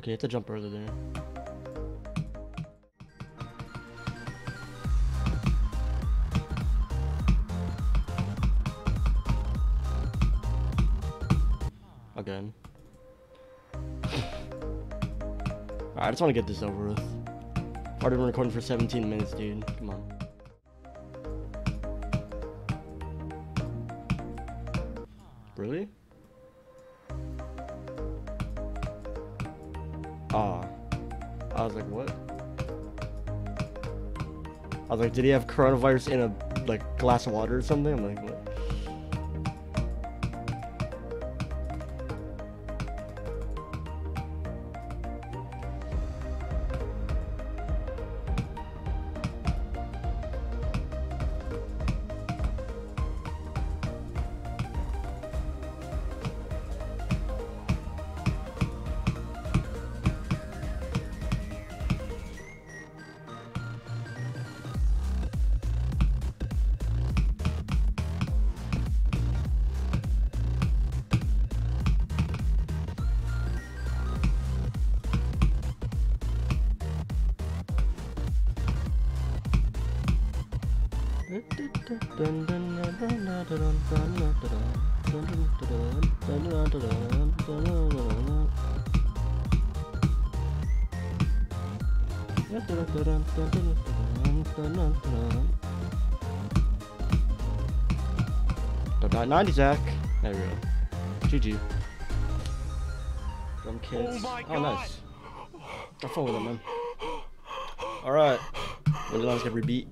Okay, it's a jump early there. Again. I just want to get this over with. Already been recording for 17 minutes, dude. Come on. Really? Ah. I was like, what? I was like, did he have coronavirus in a like glass of water or something? I'm like, what? About 90 Zach. There we go. GG. Drum kids. Oh Oh, nice. Fun with it, man. Alright. I get rebeat?